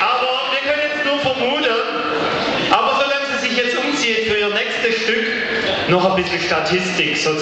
Aber wir können jetzt nur vermuten, aber solange sie sich jetzt umzieht für ihr nächstes Stück, noch ein bisschen Statistik. So